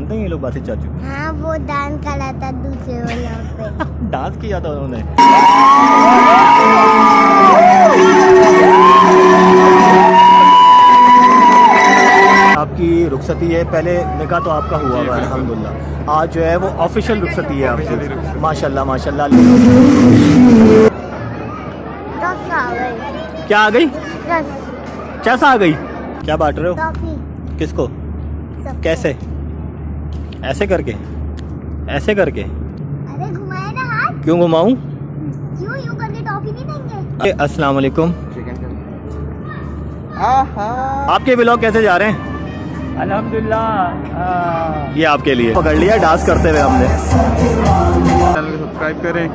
जानते हैं ये लोग बासित चाचू? हाँ वो डांस करा था दूसरे वालों पे। डांस किया था उन्होंने। आपकी रुखसती है पहले निकाह तो आपका हुआ हुआ है अल्हम्दुलिल्लाह। आज जो है वो ऑफिशियल रुखसती है आपकी। माशाल्लाह माशाल्लाह दस आ गई। क्या आ गई? कैसा आ गई। क्या बांट रहे हो? किसको? कैसे? ऐसे करके? ऐसे करके? अरे घुमाए ना हाथ। क्यों घुमाऊं? क्यों? यूँ करके टॉफी नहीं देंगे। अस्सलाम वालेकुम। आपके ब्लॉग कैसे जा रहे हैं? अल्हम्दुलिल्लाह। ये आपके लिए। पकड़ लिया डांस करते हुए हमने। चैनल को सब्सक्राइब करें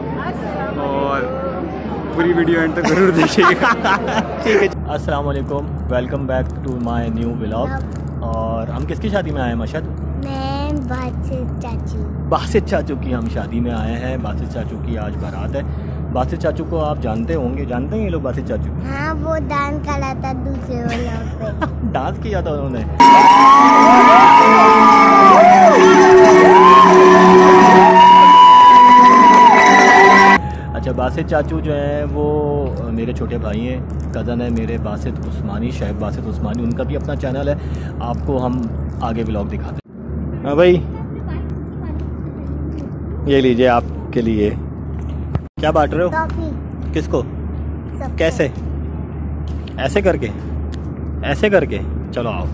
और पूरी वीडियो एंड तक ज़रूर देखिएगा। ठीक है। अस्सलाम वालेकुम। Welcome back to my new blog और हम किसकी शादी में आए हैं मशद बासित चाचू। की हम शादी में आए हैं। बासित चाचू की आज बारात है। बासित चाचू को आप जानते होंगे। जानते हैं ये लोग बासित चाचू? हाँ वो डांस करा था दूसरे वालों पे। डांस किया था उन्होंने। अच्छा बासित चाचू जो हैं वो मेरे छोटे भाई हैं। कज़न है मेरे बासित उस्मानी शैब बासित उस्मानी। उनका भी अपना चैनल है। आपको हम आगे ब्लॉग दिखाते हैं। हाँ भाई। ये लीजिए आपके लिए। क्या बांट रहे हो? किसको? कैसे? ऐसे करके? ऐसे करके? चलो आओ।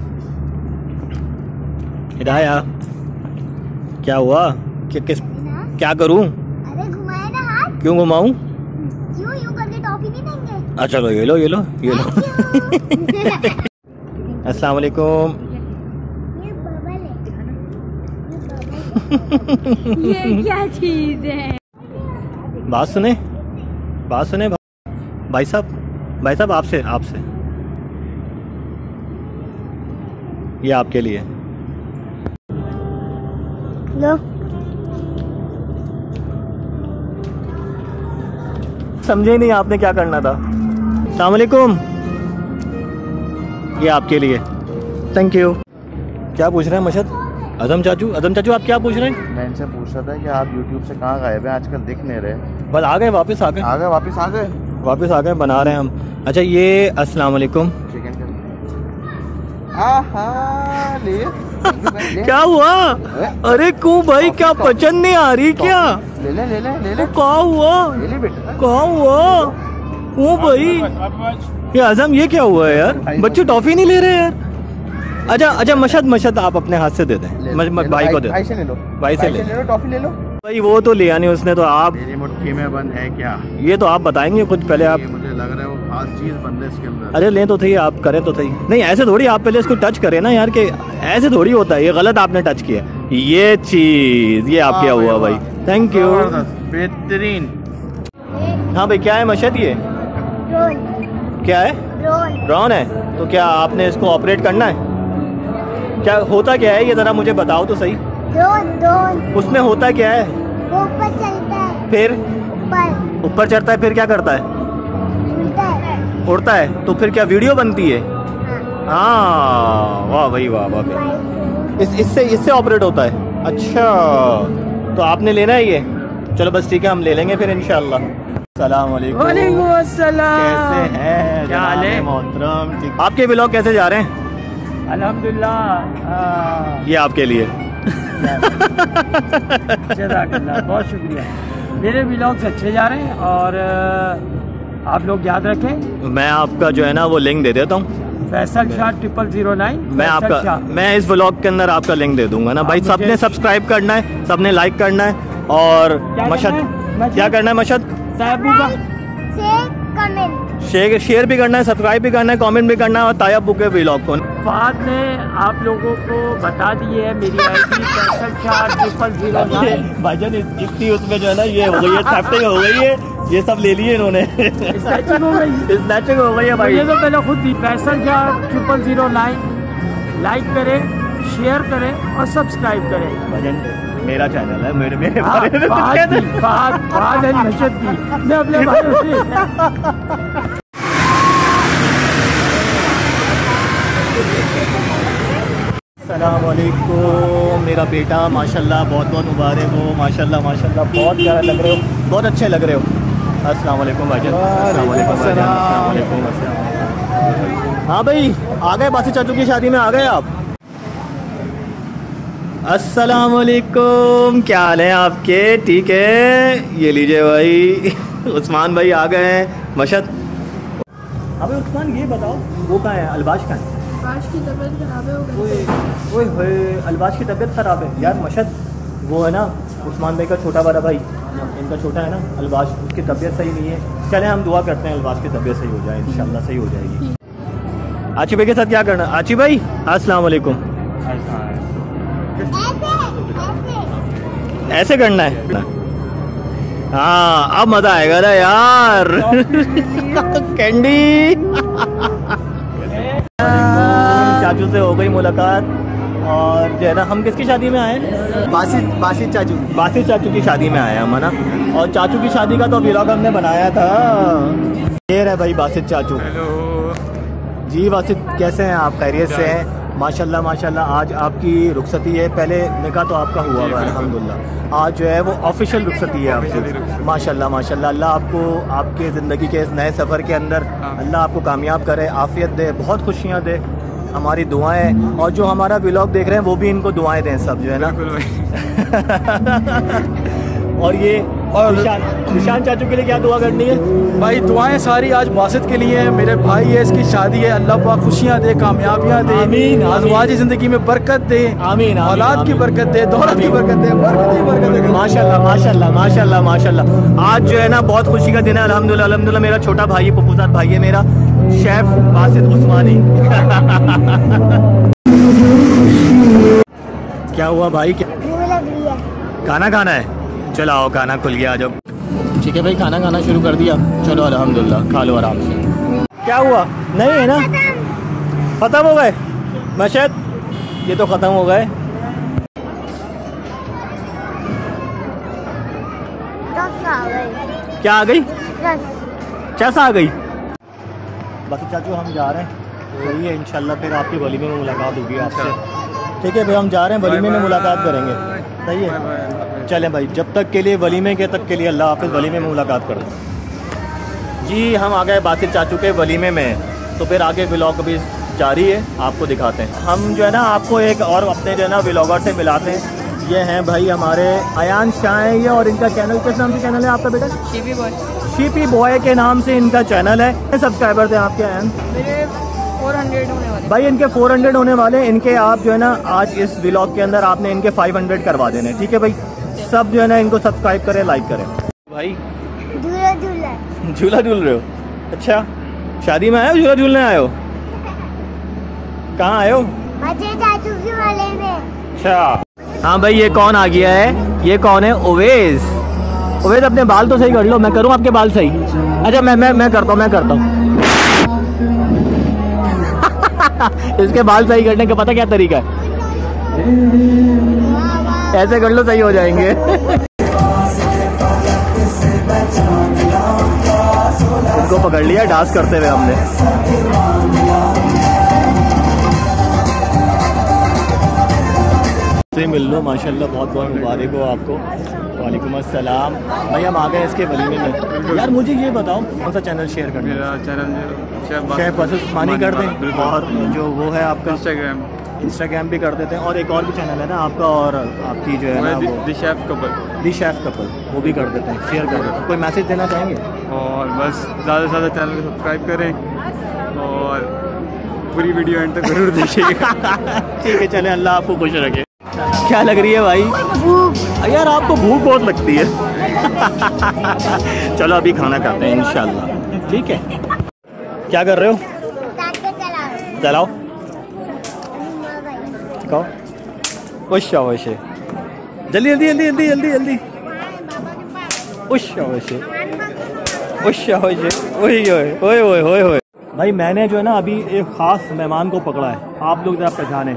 हिदाया क्या हुआ? कि किस क्या करूँ? अरे घुमाए ना हाथ। क्यों घुमाऊं? क्यों? यूँ करके टॉफी नहीं देंगे। आ चलो ये लो ये लो ये लो। अस्सलाम वालेकुम ये बबल है ये क्या चीज़ है? बात सुने? बात सुने भा- भाई साहब भाई साहब आपसे आपसे। ये आपके लिए। लो। समझे ही नहीं आपने क्या करना था। सलामकुम ये आपके लिए। थैंक यू क्या पूछ रहे हैं मशद? अजम चाचू अजम चाचू आप क्या पूछ रहे हैं? मैं इनसे पूछ रहा था कि आप YouTube से कहाँ गायब हैं? आजकल दिख नहीं रहे। बस आ गए वापस आ गए। आ गए वापस आ गए? वापस आ गए बना रहे हैं हम। अच्छा ये अस्सलाम वालेकुम। ले ले। क्या हुआ? अरे क्यों भाई क्या पसंद नहीं आ रही क्या? ले ले ले ले ले ले। कहा हुआ? ले ले बेटा। कहा हुआ? क्यों भाई? ये आज़म ये क्या हुआ है यार? बच्चे टॉफी नहीं ले रहे यार। अच्छा अच्छा मशद मशद आप अपने हाथ से दे दें। भाई को दे। भाई से ले लो। भाई से ले। ले। टॉफी ले लो। भाई वो तो लिया नहीं उसने तो आप मेरी मुट्ठी में बंद है क्या? ये तो आप बताएँगे कुछ पहले आप मुझे लग रहा है वो खास चीज़ बंद है इसके अंदर। अरे ले तो सही आप करें तो सही। नहीं ऐसे थोड़ी आप पहले इसको टच करें ना यार के ऐसे थोड़ी होता है ये गलत आपने टच किया ये चीज़ ये आप क्या हुआ भाई, थैंक यू बेहतरीन। हाँ भाई क्या है मशद ये? क्या है? ड्रोन है? तो क्या आपने इसको ऑपरेट करना है? क्या होता क्या है? ये ज़रा मुझे बताओ तो सही। रोल रोल उसमें होता क्या है? ऊपर चलता है। फिर? ऊपर। ऊपर चढ़ता है फिर क्या करता है? उड़ता है। उड़ता है। तो फिर क्या वीडियो बनती है? हाँ। हाँ वाह भाई वाह वाह भाई। इस इससे इससे ऑपरेट होता है। अच्छा तो आपने लेना है ये? चलो बस ठीक है हम ले लेंगे फिर इंशाल्लाह। सलाम वालेकुम वालेकुम अस्सलाम। कैसे हैं? है? मोहतरम आपके ब्लॉग कैसे जा रहे हैं? अल्हम्दुलिल्लाह ये आपके लिए। बहुत शुक्रिया। मेरे ब्लॉग्स अच्छे जा रहे हैं और आप लोग याद रखें। मैं आपका जो है ना वो लिंक दे देता हूँ। Faisal Shah triple zero nine मैं आपका मैं इस ब्लॉग के अंदर आपका लिंक दे दूँगा ना। भाई सबने सब्सक्राइब करना है सबने लाइक करना है और मशद? क्या करना है मशद? शेयर शेयर भी करना है सब्सक्राइब भी करना है कमेंट भी करना है और तायब बुक व्लॉग को बाद में आप लोगों को बता दिए है मेरी I D Faisal Shah triple zero nine भाईजान इतनी उसमें जो है ना ये हो गई है थेफ्टिंग हो गई है ये सब ले लिए इन्होंने। स्नैचिंग हो गई। स्नैचिंग हो गई है भाई। मुझे तो पहले खुद दी फैसल चार ट्रिपल ज़ीरो नाइन लाइक करें शेयर करें और सब्सक्राइब करें। भजन मेरा चैनल है मेरे मेरे हाँ, बारे में बात बात बात है नशद की। मैं अपने भाइयों से असलकुम मेरा बेटा माशाल्लाह बहुत बहुत मुबारक हो। माशाल्लाह माशाल्लाह बहुत प्यारा लग रहे हो। बहुत अच्छे लग रहे हो। अस्सलाम वालेकुम अस्सलाम अस्सलाम हाँ भाई आ गए बासी चाचू की शादी में? आ गए आप? अस्सलाम वालेकुम क्या हाल है आपके? ठीक है। ये लीजिए भाई। उस्मान भाई आ गए हैं। मशद। अबे उस्मान ये बताओ वो कहाँ है? अलबाश कहाँ है? आज की तबीयत खराब है हो ओए होए अलबाश की तबीयत ख़राब है। यार मशद वो है ना उस्मान भाई का छोटा बड़ा भाई इनका छोटा है ना अलबाश उसकी तबीयत सही नहीं है। चले हम दुआ करते हैं अलबाश की तबीयत सही हो जाए इंशाल्लाह सही हो जाएगी। आची भाई के साथ क्या करना? आची भाई अस्सलाम वालेकुम। ऐसे करना है। हाँ अब मज़ा आएगा ना यार। कैंडी चाचू से हो गई मुलाकात। और जो है ना हम किसकी शादी में आए? बासित बासित चाचू। बासित चाचू की शादी में आए हम है ना? और चाचू की शादी का तो व्लॉग हमने बनाया था। ये है भाई बासित चाचू। हेलो जी बासित कैसे हैं आप? खैरियत से हैं? माशाल्लाह माशाल्लाह आज आपकी रुखसती है। पहले निका तो आपका हुआ हुआ है अल्हम्दुलिल्लाह आज जो है वो ऑफिशियल रुखसती है आपकी। माशाल्लाह माशाल्लाह अल्लाह आपको आपके ज़िंदगी के इस नए सफ़र के अंदर हाँ। अल्लाह आपको कामयाब करे आफियत दे बहुत खुशियाँ दे। हमारी दुआएँ और जो हमारा व्लॉग देख रहे हैं वो भी इनको दुआएँ दें सब जो है ना? और ये और निशान निशान चाचू के लिए क्या दुआ करनी है? भाई दुआएँ सारी आज बासित के लिए हैं। मेरे भाई है इसकी शादी है। अल्लाह पाक खुशियाँ दे कामयाबियाँ दे। आमीन, आमीन। ज़िंदगी में बरकत दे। आमीन, औलाद की बरकत दे दौलत की बरकत दे बरकत ही बरकत दे। माशाल्लाह माशाल्लाह माशाल्लाह माशाल्लाह। आज जो है ना बहुत खुशी का दिन है। अल्हम्दुलिल्लाह अल्हम्दुलिल्लाह मेरा छोटा भाई है पप्पू साथ भाई है मेरा। शेफ बासित उस्मानी। क्या हुआ भाई? क्या भूख लग रही है। खाना खाना है? चलो आओ खाना खुल गया जब ठीक है भाई खाना खाना शुरू कर दिया। चलो अल्हम्दुलिल्लाह खा लो आराम से। क्या हुआ? नहीं है ना? ख़त्म। हो गए? मशद ये तो ख़त्म हो गए। क्या आ गई? कैसा आ गई? बाकी चाचू हम जा रहे हैं। सही है इंशाल्लाह फिर आपकी वलीमे में मुलाकात होगी आपसे। ठीक है भाई हम जा रहे हैं वलीमे में मुलाकात करेंगे। सही है? चलें भाई जब तक के लिए वलीमे के तक के लिए अल्लाह हाफिज़ वलीमे में मुलाकात करें। जी हम आ गए बासित चाचू के वलीमे में तो फिर आगे ब्लॉग अभी जारी है आपको दिखाते हैं। हम जो है ना आपको एक और अपने जो है ना व्लॉगर से मिलाते हैं। ये हैं भाई हमारे अयान शाह हैं ये और इनका चैनल किस नाम से चैनल है आपका बेटा? टीवी बॉय शीपी बॉय के नाम से इनका चैनल है। कितने सब्सक्राइबर थे आपके अयान मेरे 400 होने वाले। भाई इनके 400 होने वाले हैं। इनके आप जो है ना आज इस व्लॉग के अंदर आपने इनके 500 करवा देने ठीक है भाई? सब जो है ना इनको सब्सक्राइब करें लाइक करें। भाई? झूला झूला। झूला झूल रहे हो? अच्छा। शादी में आयो झूला झूलने आयो हो? कहाँ आए हो? बच्चे चाचू के वाले में। अच्छा। हाँ भाई ये कौन आ गया है? ये कौन है? ओवेज ओवेज अपने बाल तो सही कर लो, मैं करूँ आपके बाल सही? अच्छा मैं मैं मैं करता हूँ, मैं करता हूँ। इसके बाल सही करने का पता क्या तरीका है? ऐसे कर लो, सही हो जाएँगे। इसको पकड़ लिया, डांस करते हुए हमने। से मिल लो माशाल्लाह बहुत बहुत मुबारक हो आपको। वालेकुम अस्सलाम। भाई हम आ गए इसके वलीमे में। यार मुझे ये बताओ कौन सा चैनल शेयर करना मेरा चैनल शेफ शेफ कर दें। और जो वो है आपका इंस्टाग्राम इंस्टाग्राम भी कर देते हैं। और एक और भी चैनल है ना आपका और आपकी जो है ना वो the chef couple the chef couple वो भी कर देते हैं। शेयर कर देते हैं। कोई मैसेज देना चाहेंगे? और बस ज़्यादा से ज़्यादा चैनल को सब्सक्राइब करें। और पूरी वीडियो एंड तक ज़रूर देखिएगा। ठीक है चले अल्लाह आपको खुश रखे। क्या लग रही है भाई? यार आपको भूख बहुत लगती है। चलो अभी खाना खाते हैं इंशाल्लाह। ठीक है। क्या कर रहे हो? चलाओ। कहो उश अवश्य जल्दी जल्दी जल्दी जल्दी जल्दी जल्दी। उश अवश्य उश। अवश्य ओए ओए ओए ओए। भाई मैंने जो है ना अभी एक ख़ास मेहमान को पकड़ा है। आप लोग जरा पहचाने।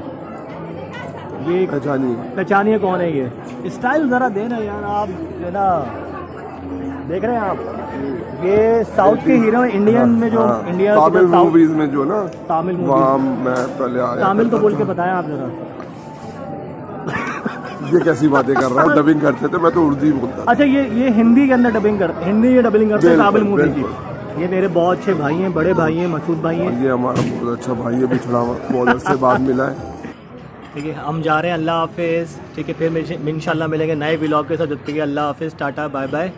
ये कचानी कचानिया कौन है ये? स्टाइल ज़रा दे देना यार आप जो ना देख रहे हैं आप? ये साउथ के हीरो इंडियन में जो हाँ, इंडिया तमिल मूवीज़ में जो ना तमिल मैं पहले आया तमिल तो बोल के बताया आप जरा। ये कैसी बातें कर रहा हूँ? डबिंग करते थे मैं तो उर्दू बोलता अच्छा ये ये हिंदी के अंदर डबिंग कर हिंदी ये डबिंग करते हैं काबिल मूवी की। ये मेरे बहुत अच्छे भाई हैं बड़े भाई हैं मसूद भाई हैं। ये हमारा बहुत अच्छा भाई है बिछड़ा बहुत अच्छे बाद मिला है। ठीक है, हम जा रहे हैं, अल्लाह हाफिज़। ठीक है, फिर इन मिलेंगे नए ब्लॉग के साथ। जब तक अल्लाह हाफिज़, टाटा बाय बाय